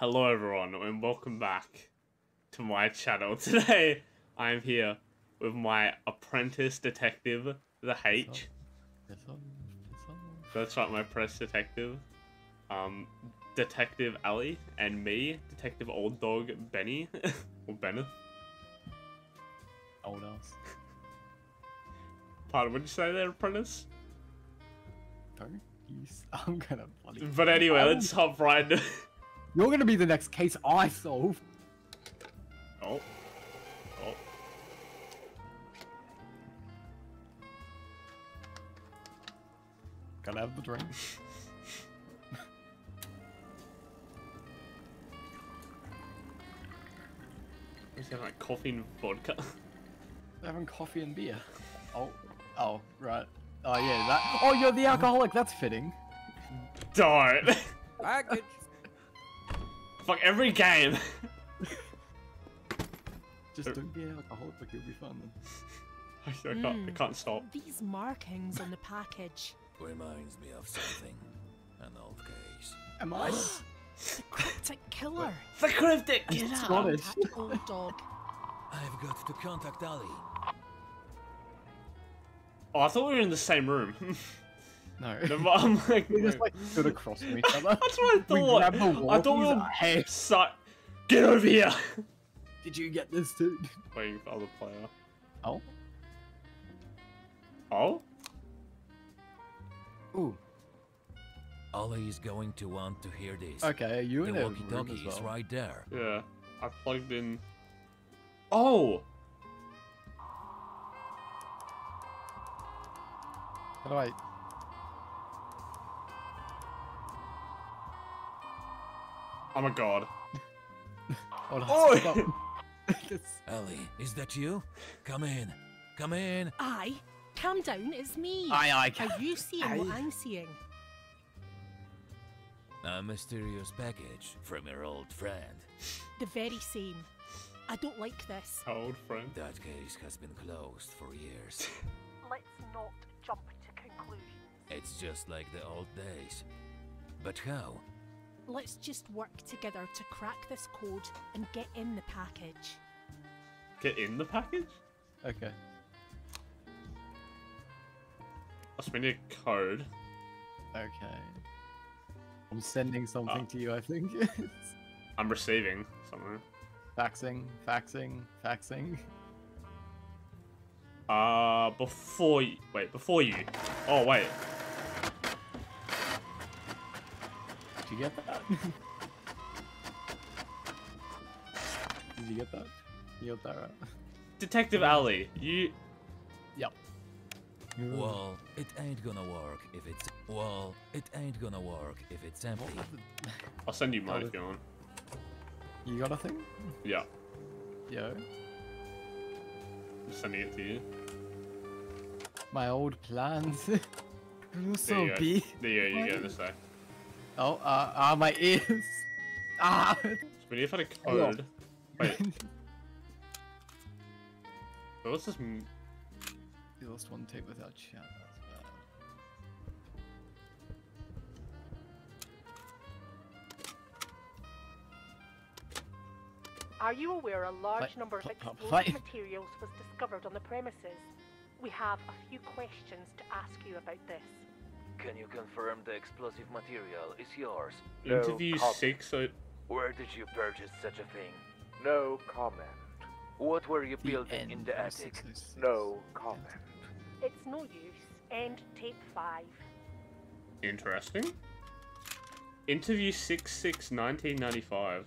Hello everyone and welcome back to my channel. Today I am here with my apprentice detective, the H. This one, this one. That's right, my press detective. Um, Detective Ali and me, Detective Old Dog Benny or Bennett. Old ass. Pardon, what did you say there, apprentice? Don't you? I'm gonna bloody. But anyway, let's hop right. into- You're gonna be the next case I solve. Oh, oh, Gotta have the drink. is that like coffee and vodka? They're Having coffee and beer. Oh, oh, right. Oh yeah, that. Oh, you're the alcoholic. That's fitting. Don't. Package. Fuck every game. Just don't be an alcoholic. Like you'll be fine then. I can't, I Mm. can't stop. These markings on the package. Reminds me of something. An old case. Am I? The cryptic killer. The cryptic. I'm Get out. Scottish. Contact old dog. I've got to contact Ali. Oh, I thought we were in the same room. No. No, I'm like, we just like stood across from each other. That's what I thought. grabbed the I thought we walkies. were Hey, si- Get over here. did you get this too? Waiting for other player. Oh. Oh? Ooh. Ollie is going to want to hear this. Okay, are you the in a room walkie-talkie well? is right there. Yeah. I plugged in. Oh! How do I? Oh my god. Hold on. Oh! Ellie, is that you? Come in. Come in. I. Calm down, it's me. Aye, aye. Are you seeing what I'm seeing? A mysterious package from your old friend. The very same. I don't like this. Our old friend. That case has been closed for years. Let's not jump to conclusions. It's just like the old days. But how? Let's just work together to crack this code and get in the package. Get in the package? Okay. I spend a code. Okay. I'm sending something Oh. to you, I think. I'm receiving something. faxing, faxing, faxing. Uh, before you. Wait, before you. Oh, wait. You get that? Did you get that? You got that right? Detective Ali, you. Yep. Well, it ain't gonna work if it's. Well, it ain't gonna work if it's empty. I'll send you mine if you want. You got a thing? Yeah, Yo. I'm sending it to you. My old plans. You're There so you go. big. There you go, you Why get this day. Oh, uh, ah, my ears. Ah. So we need to find a Hang on. code. Wait, but what's this? m- you lost one tape without chat. That's bad. Are you aware a large Wait, number of pl- pl- explosive wait. materials was discovered on the premises? We have a few questions to ask you about this. Can you confirm the explosive material is yours? Interview comment. six. So Where did you purchase such a thing? No comment. What were you The building in the attic? 606. No comment. It's no use. End tape 5. interesting. Interview six six 1995.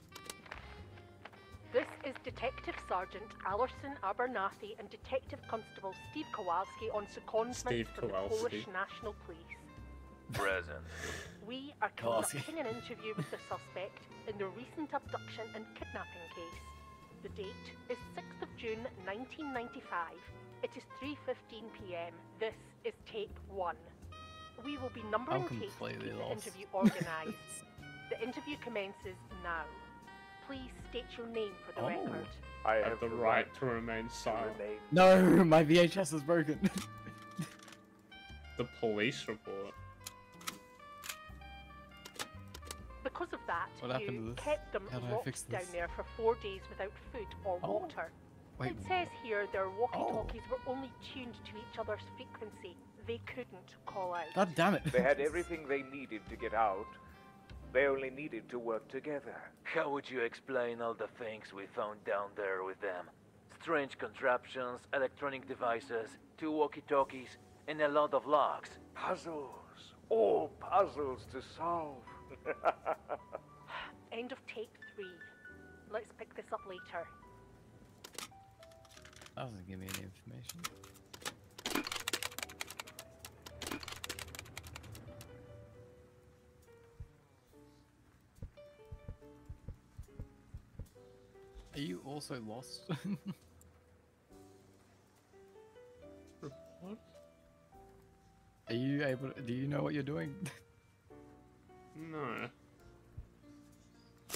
This is Detective Sergeant Allerson Abernathy and Detective Constable Steve Kowalski on secondment Steve from the Polish National Police. Present. We are conducting an interview with the suspect in the recent abduction and kidnapping case. The date is 6th of June 1995. It is 3:15 p.m. This is tape 1. We will be numbering tapes to keep the lost. interview organized. the interview commences now. Please state your name for the Oh. record. I Have the right to remain silent. No, my VHS is broken. The police report. What happened you to this? kept them How do I locked down there for four days without food or Oh. water. Wait, it says here their walkie-talkies oh. were only tuned to each other's frequency. They couldn't call out. god damn it. They had everything they needed to get out. They only needed to work together. How would you explain all the things we found down there with them? Strange contraptions, electronic devices, two walkie-talkies, and a lot of logs. Puzzles. All puzzles to solve. End of tape three. Let's pick this up later. That doesn't give me any information. Are you also lost? What? Are you able to, do you know what you're doing? No.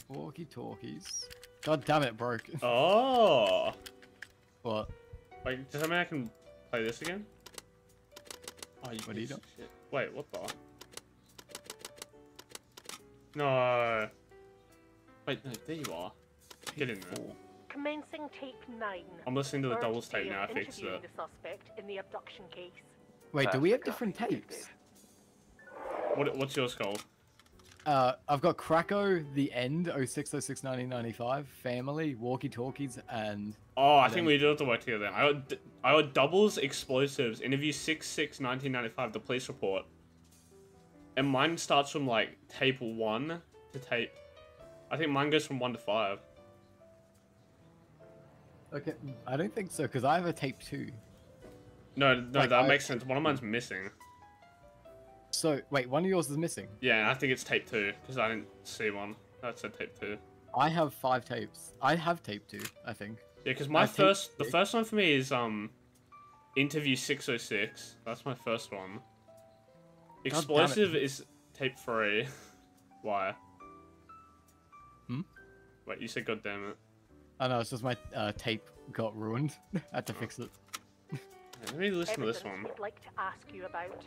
Walkie talkies. God damn it, broke. Oh. what? Wait, does that mean I can play this again? Oh, you What are you doing? shit. Wait, what the? No. Wait, no, there you are. Get in there. Commencing tape nine. I'm listening to the Third doubles tape now. I of fixed interviewing it. the suspect in the abduction case. Wait, do we have different coffee, tapes? What, what's yours called? Uh, I've got Krakow, The End, 0606 1995, Family, Walkie Talkies, and Oh, I think we do have to work together. then. I got, d- I got doubles, explosives, interview 6 6 1995, the police report. And mine starts from like tape 1 to tape. I think mine goes from 1 to 5. Okay, I don't think so because I have a tape 2. No, no, Like, that I- makes sense. One of mine's missing. So wait, one of yours is missing. Yeah, I think it's tape 2 because I didn't see one. That said tape 2. I have five tapes. I have tape two, I think. Yeah, because my I first, the first one for me is um, interview 606. That's my first one. it. Explosive is tape 3. Why? Hmm? Wait, you said God damn it. Oh no, it's just my uh, tape got ruined. I had to fix it. Let me listen to this one. we'd like to ask you about.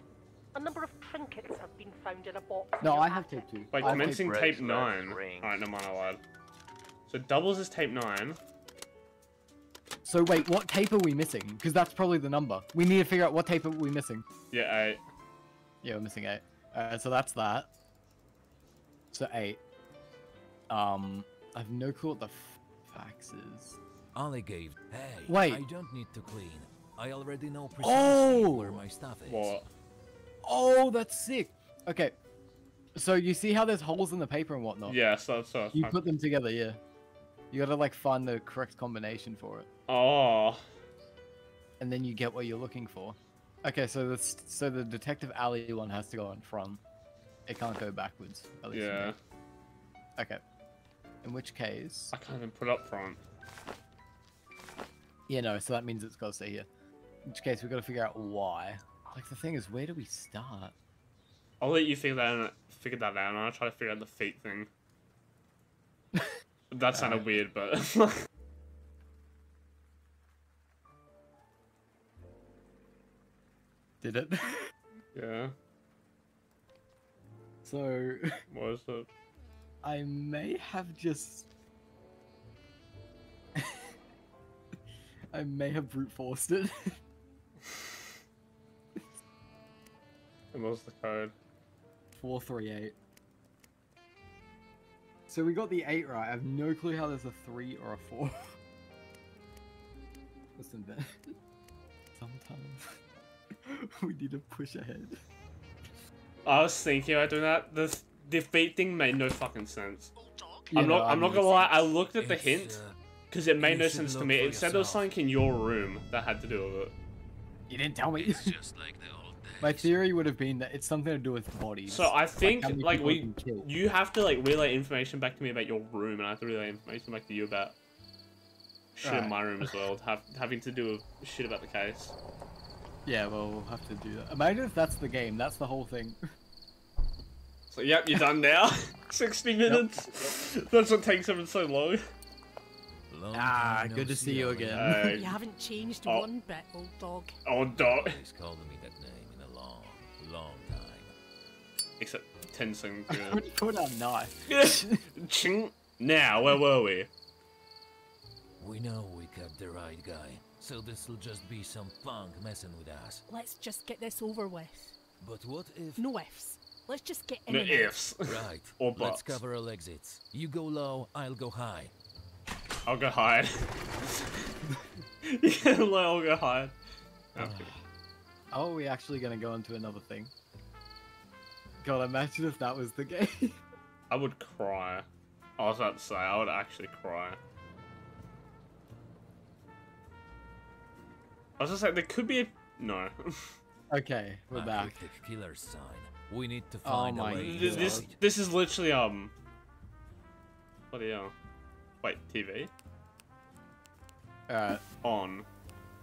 A number of trinkets have been found in a box. No, I have tape two. Wait, I commencing tape tape 9. Alright, no mind, I lied. So doubles is tape 9. So wait, what tape are we missing? Because that's probably the number. We need to figure out what tape are we missing. Yeah, 8. Yeah, we're missing eight. Uh, so that's that. So eight. Um, I have no clue what the f- fax is. Ollie gave. Hey, Wait. I don't need to clean. I already know precisely where Oh! my stuff is. What? Oh, that's sick. Okay. So you see how there's holes in the paper and whatnot? Yeah, so so You put them together, yeah. You gotta like find the correct combination for it, Oh. and then you get what you're looking for. Okay, so the so the detective alley one has to go in front. It can't go backwards. At least for. Yeah. Okay. In which case, I can't even put up front. yeah, no. So that means it's gotta stay here. In which case, we gotta figure out why. Like the thing is, where do we start? I'll let you figure that out, figure that out, and I'll try to figure out the feet thing. that sounded Alright. weird, but Did it? yeah. so What was it? I may have just. I may have brute forced it. And what was the code? 438. So we got the 8 right. I have no clue how there's a 3 or a 4. Listen, Ben. Sometimes we need to push ahead. I was thinking about doing that. The the feet thing made no fucking sense. Yeah, I'm no, not. I'm not gonna lie. I looked at the hint uh, because it made no sense to me. for It said there was something in your room that had to do with it. You didn't tell me. it's just like the old days. My theory would have been that it's something to do with bodies. So I think how many like, we, you have to like relay information back to me about your room, and I have to relay information back to you about shit in my room as well, have, having to do with shit about the case. Yeah, well, we'll have to do that. Imagine if that's the game. That's the whole thing. So yep, you're done now. Sixty minutes. That's what takes them so long. Long Ah, no good to see you Ollie. again. Uh, You haven't changed Oh. one bit, old dog. oh, dog. He's called me that name in a long, long time. Except 10 seconds I ago. already put out nine. Ching. Now, where were we? We know we got the right guy, so this'll just be some punk messing with us. Let's just get this over with. But what if... No ifs. Let's just get in No ifs. Right, Or let's cover all exits. You go low, I'll go high. I'll go high. yeah, like, I'll go hide. No, I'm kidding. Oh, are we actually gonna go into another thing? God, imagine if that was the game. I would cry. I was about to say, I would actually cry. I was just like, there could be a. No. okay, we're A back. cryptic killer's sign. We need to Oh find my a way this, this, this is literally, um. What the hell? Wait, TV? Alright. On.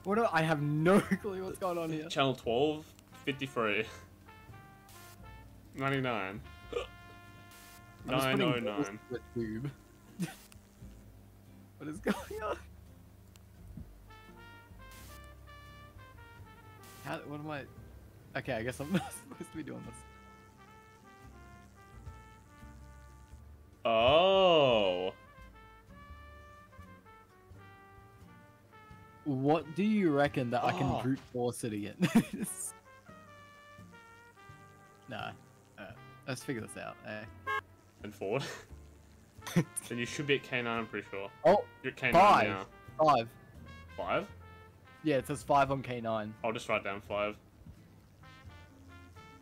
What do I have no clue what's going on here. Channel 12, 53. 99. I'm just putting oh balls 909. to the tube. what is going on? How, what am I? Okay, I guess I'm not supposed to be doing this. Oh. What do you reckon that I can Oh. brute force it again? nah. Uh, let's figure this out. Eh? And forward. then you should be at K9, I'm pretty sure. Oh, You're at K9 Five. now. five. Five? Yeah, it says five on K9. I'll just write down five.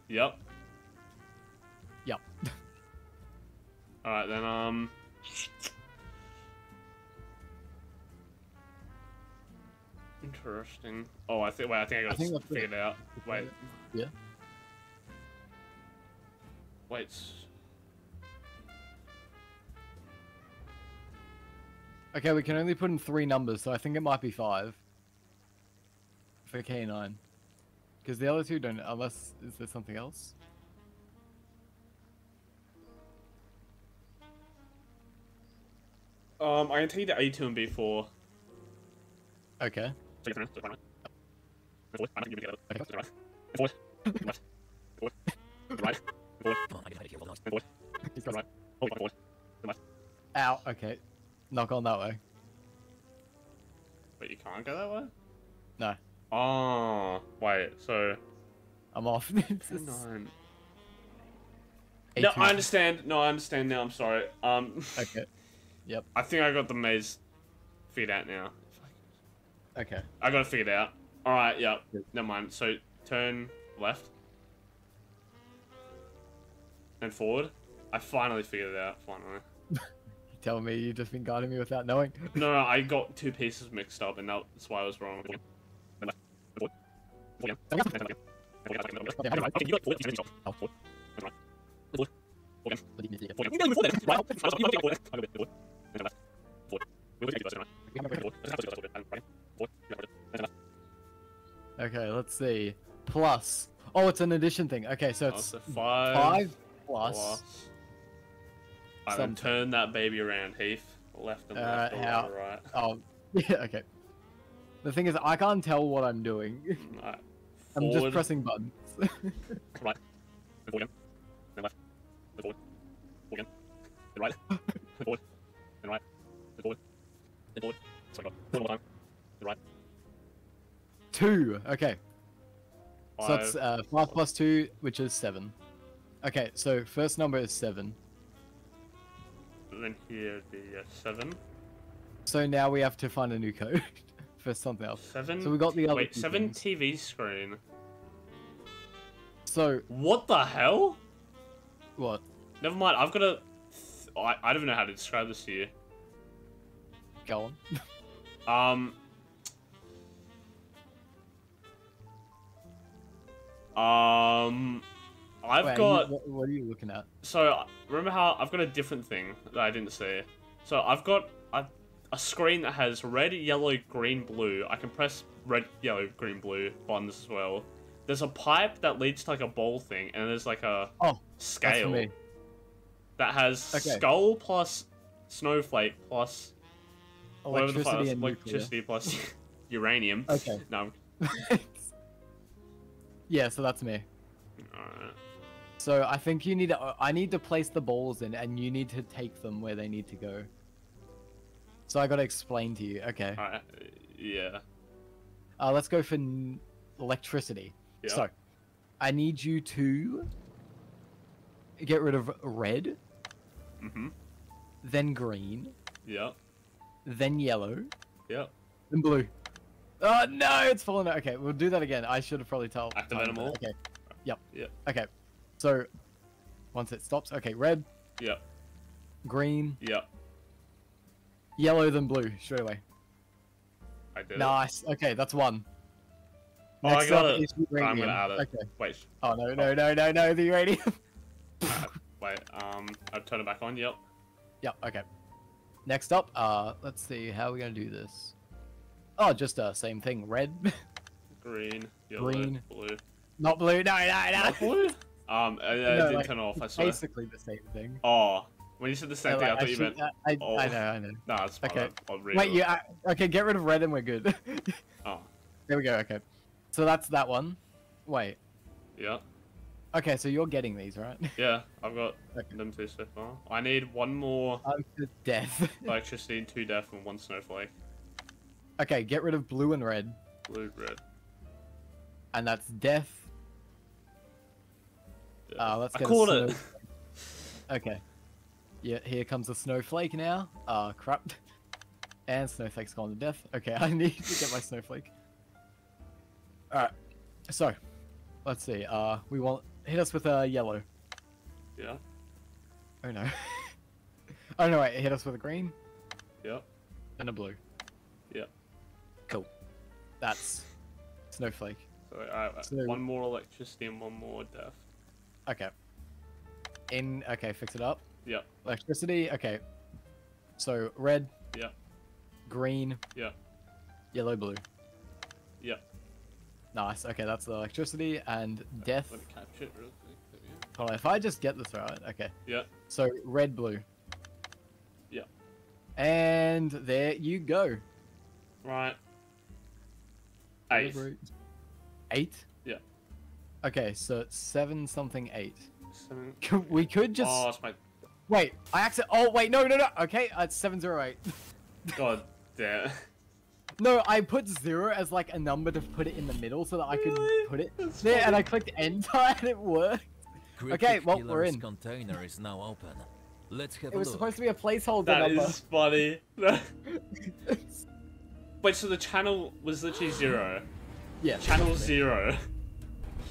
Yep. Yep. Alright, then, um. Interesting. Oh, I think. Wait, I think I got I think it out. Wait. Yeah. Wait. Okay, we can only put in three numbers, so I think it might be five. For K9. Because the other two don't, unless, is there something else? Um, I can you the A2 and B4. Okay. So you can so fine. Forward. I'm not gonna get it. Right. Forward. Left. Forward. Right. Forward. Come on, I can hide here for Right. Forward. Left. Ow, okay. Not going that way. Wait, you can't go that way? No, Oh, wait. So I'm off. Nine. No, I understand. No, I understand now. I'm sorry. Um, Okay. Yep. I think I got the maze figured out now. Okay. I got to figure it figured out. All right. Yeah. Never mind. So turn left and forward. I finally figured it out. Finally. You tell me you've just been guiding me without knowing. No, no, I got two pieces mixed up, and that's why I was wrong. Okay, let's see. Plus. Oh, it's an addition thing. Okay, so Oh, it's so five, five plus. plus. I then something. turn that baby around, Heath. Left and Uh, left, how- right, right. Oh, yeah, okay. The thing is, I can't tell what I'm doing. Right. I'm just pressing buttons. right, forward then left, then forward, forward then right, forward, then right, then forward, then forward. Sorry, God. One more time. Right. two. Okay, Five. so that's uh, five plus two, which is seven. Okay, so first number is seven. then here the uh, seven. So now we have to find a new code for something else. Seven. So we got the other Wait, seven things. TV screen. So What the hell? what? Never mind. I've got a. Th- I I don't know how to describe this to you. Go on. Um. Um, I've Wait, are you- got what, what are you looking at? so remember how I've got a different thing that I didn't see. So I've got a, a screen that has red, yellow, green, blue. I can press red, yellow, green, blue buttons as well. There's a pipe that leads to like a bowl thing, and there's like a Oh, That's scale me. that has Okay. skull plus snowflake plus whatever the fuck Electricity and electricity plus uranium. Okay. No. yeah, so that's me. alright. So I think you need to. I need to place the balls in, and you need to take them where they need to go. So I got to explain to you. Okay. Alright. Yeah. Uh, let's go for n- electricity. Yeah. So, I need you to get rid of red, Mm-hmm. then green, Yep. then yellow, Yep. then blue. Oh no, it's fallen out. Okay, we'll do that again. I should have probably told. Activate them all? Okay. Yep. Yep. Okay. So, once it stops, okay, red, Yep. green, Yep. yellow, then blue, straight away. I did it. Nice. Okay, that's one. Oh, I Next got up it. is uranium. I'm gonna add it. Okay. Wait. Oh no no no no no the uranium. alright, Wait. Um. I'll turn it back on. Yep. Yep, okay. Next up, uh, let's see, how are we gonna do this? Oh, just uh, same thing, red, Green. Yellow. Green. Blue. not blue, no, no, no. Not blue. Um. I, I No, didn't like, turn off. I swear. basically the same thing. Oh. When you said the same Yeah, thing, I like, thought you meant. I, I, oh. I know, I know. Nah, it's fine. Okay. I'll, I'll read Wait, it. you, uh, okay, get rid of red and we're good. Oh. there we go, okay. So that's that one. Wait, Yeah. okay, so you're getting these, right? Yeah. I've got Okay. them two so far. I need one more I'm to death. electricity, and two death, and one snowflake. Okay, get rid of blue and red, Blue, red. and that's death. Uh, let's get a called it. Okay. Yeah, here comes a snowflake now. Uh, crap. And snowflake's gone to death. Okay, I need to get my snowflake. Alright. So, let's see. Uh, we want... Hit us with a yellow. Yeah. Oh no. oh no, wait. Hit us with a green Yeah. and a blue. That's snowflake. So, alright, So- one more electricity and one more death. Okay. In... Okay, fix it up. Yeah. Electricity. Okay. So, red, Yeah. green, Yeah. yellow, blue. Yeah. Nice. Okay, that's the electricity and death. Let me capture it real quick. There we go. Hold on, if I just get this right. Okay. Yeah. So red, blue. Yeah. And there you go. Right. Eight. Eight. Yeah. Okay, so it's seven something eight. Seven. We could just Oh, it's my. wait. I accident. Oh wait, no, no, no. Okay, uh, it's seven zero eight. God damn. No, I put zero as like a number to put it in the middle so that I could Really? put it That's there, and. I clicked enter and it worked. Okay, well, we're in. container is now open. Let's have It a was look. supposed to be a placeholder That number. is funny. Wait, so the channel was literally zero. Yeah. Channel zero.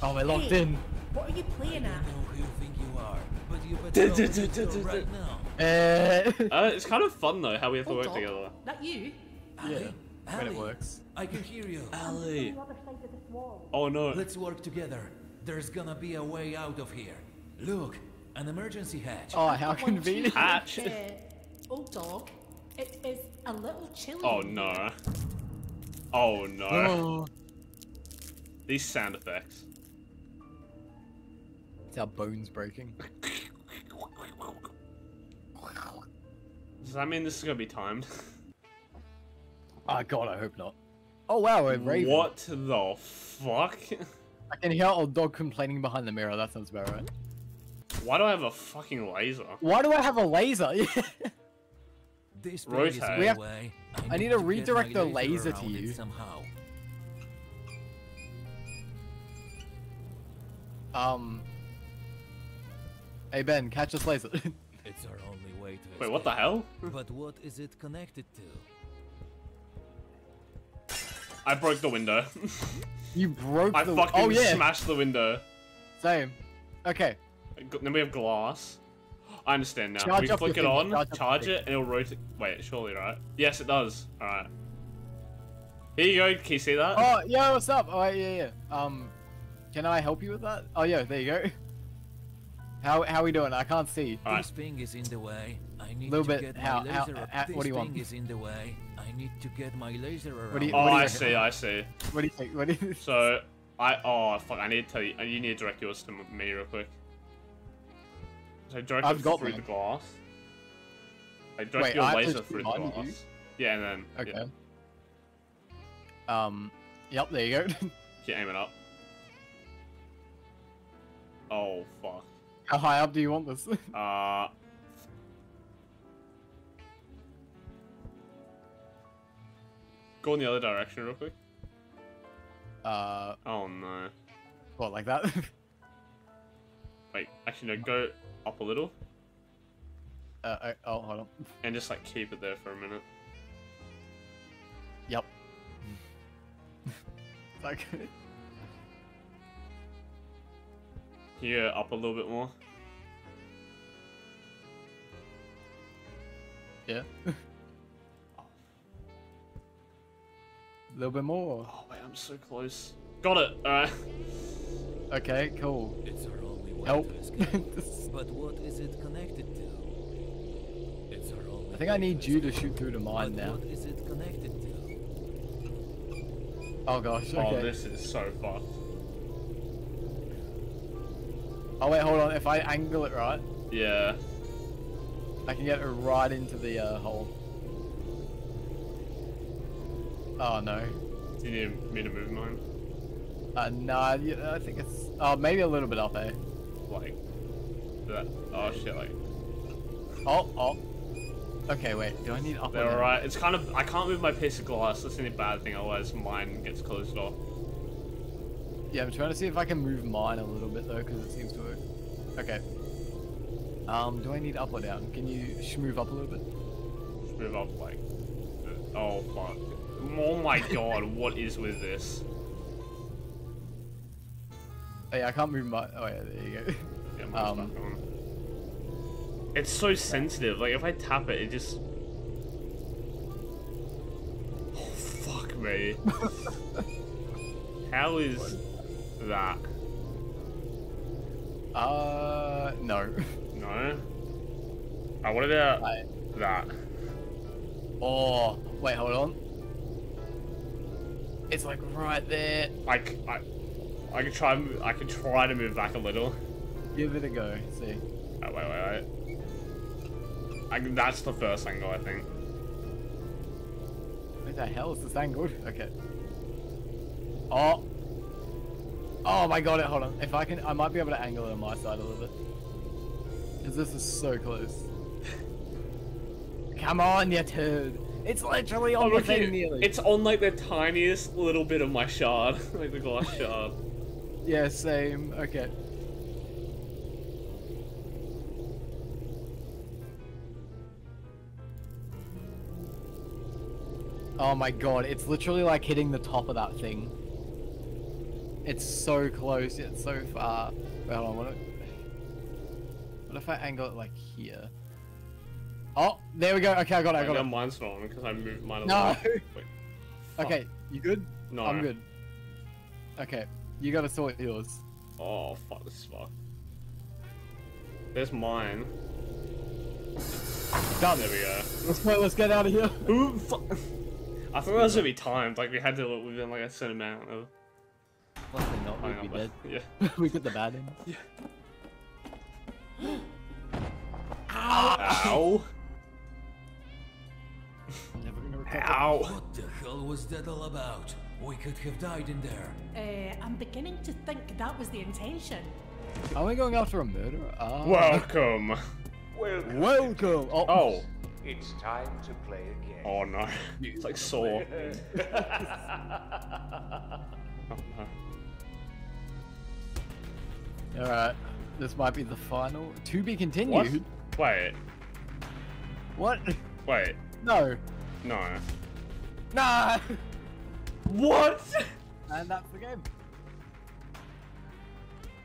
Oh, we're locked Hey. in. What are you playing I at? know who you think you are, but you better open the door right now. Uh, Uh, it's kind of fun though how we have to Hold work on. together. That you? yeah, Ali, when it works. I can hear you. Ali. the other side of this wall. Oh no. Let's work together. There's gonna be a way out of here. Look, an emergency hatch. Oh, how convenient. Hatch. uh, old dog. It is a little chilly. Oh no. Oh no. Oh. These sound effects. It's our bones breaking. Does that mean this is gonna be timed? Oh god, I hope not. Oh wow. What the fuck? I can hear old dog complaining behind the mirror. That sounds about right. Why do I have a fucking laser? Why do I have a laser? This ping is Rotate. We have- way. I need to to redirect the laser to you. somehow. um. Hey Ben, catch this laser. It's our only way to Wait, what the hell? But what is it connected to? I broke the window. you broke I the. fucking oh yeah, smashed the window. same. Okay. Then we have glass. I understand now. Charge we flick it on, thing, charge charge it, and it'll rotate. Wait, surely, right? Yes, it does. Alright. Here you go. Can you see that? Oh yeah, what's up? Oh yeah, yeah. Um, can I help you with that? Oh yeah, there you go. How how we doing? I can't see. Alright. This ping is in the way. I need Little to bit, get how- my how- laser. up. how- this what do you ping want? is in the way. I need to get my laser around. What do you- Oh, what I see. I see. What do you think? What do you? So, I oh fuck, I need to tell you. You need to direct yours to me real quick. So direct I've it got through mine. the glass. I direct Wait, your I laser through the glass. you? Yeah, and then Okay. yeah, Um. Yep. There you go. you aim it up. Oh fuck. How high up do you want this? Uh. Go in the other direction real quick. Uh, Oh no. what, like that? Wait, actually no, go up a little uh, uh, oh, hold on. and just like keep it there for a minute. Yep. like, Can you up a little bit more? yeah. A little bit more. Oh wait, I'm so close. Got it. Alright. Okay, cool. It's our only Help. to escape. but what is it connected to? It's our only I think I need you to shoot through the mine but now. what is it connected to? Oh gosh, Oh, this is so fucked. Oh wait, hold on. If I angle it right, Yeah. I can get it right into the uh, hole. Oh no. Do you need me to move mine? Uh, nah, yeah, I think it's... Oh, maybe a little bit up, eh? Oh shit! Like Oh, oh. Okay, wait. Do I need up or they're alright. It's kind of I can't move my piece of glass. That's the only bad thing. Otherwise, mine gets closed off. Yeah, I'm trying to see if I can move mine a little bit, though, because it seems to work. Okay. Um, do I need up or down? Can you move up a little bit? Just move up like. Oh fuck! Oh my god! What is with this? Oh, yeah, I can't move my... Oh, yeah, there you go. Um, on. It's so sensitive. Like if I tap it, it just. Oh fuck me! How is that? uh, no. No. Uh, what about I... that? Oh, wait, hold on. It's like right there. Like I, I could try. I could try to move back a little. Give it a go. See. Oh, wait, wait, wait. I, that's the first angle, I think. What the hell is this angled? Okay. Oh. Oh my god, it hold on. If I can I might be able to angle it on my side a little bit. Cause this is so close. Come on, you turd. It's literally on Oh, the thing nearly. It's on like the tiniest little bit of my shard, like the glass shard. Yeah, same. Okay. Oh my god, it's literally like hitting the top of that thing. It's so close, yet so far. Wait, hold on, what if, what if I angle it like here? Oh, there we go. Okay, I got it, I I got got it. mine's wrong because I moved mine a No. Wait. Okay, you good? No. I'm good. Okay, you gotta sort yours. Oh fuck, this is fucked. There's mine. Done. There we go. Let's go, let's get out of here. Ooh, fuck. I thought that was gonna be timed. Like we had to look within like a certain amount of. Luckily not, Hang we'd be on, dead. Yeah. we get the bad end. Ow! Never gonna recover. Ow! What the hell was that all about? We could have died in there. Uh, I'm beginning to think that was the intention. Are we going after a murderer? Ah. Welcome. Welcome. Welcome. Oh. Oh. It's time to play a game. Oh no. It's like Saw. Oh no. All right. This might be the final. To be What? continued. Wait. What? Wait. No. No. Nah. What? and that's the game.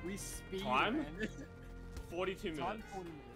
We speed. Time? 42 minutes. Time 40 minutes.